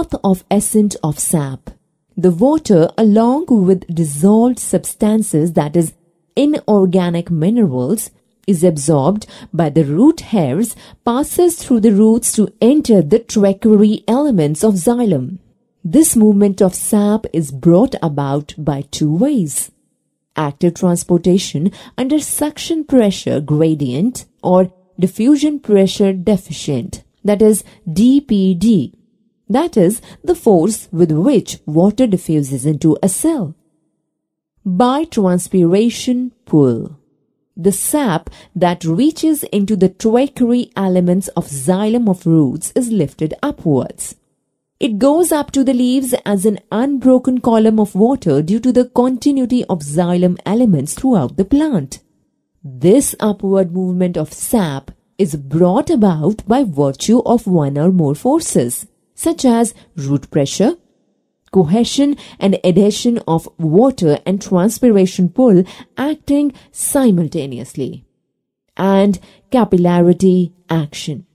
path of ascent of sap. The water along with dissolved substances that is inorganic minerals is absorbed by the root hairs passes through the roots to enter the tracheary elements of xylem. This movement of sap is brought about by two ways. Active transportation under suction pressure gradient or diffusion pressure deficient that is DPD that is the force with which water diffuses into a cell. By transpiration pull. The sap that reaches into the tracheary elements of xylem of roots is lifted upwards. It goes up to the leaves as an unbroken column of water due to the continuity of xylem elements throughout the plant. This upward movement of sap is brought about by virtue of one or more forces such as root pressure, cohesion and adhesion of water and transpiration pull acting simultaneously, and capillarity action.